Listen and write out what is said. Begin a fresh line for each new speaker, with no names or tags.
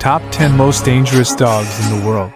Top 10 Most Dangerous Dogs in the World.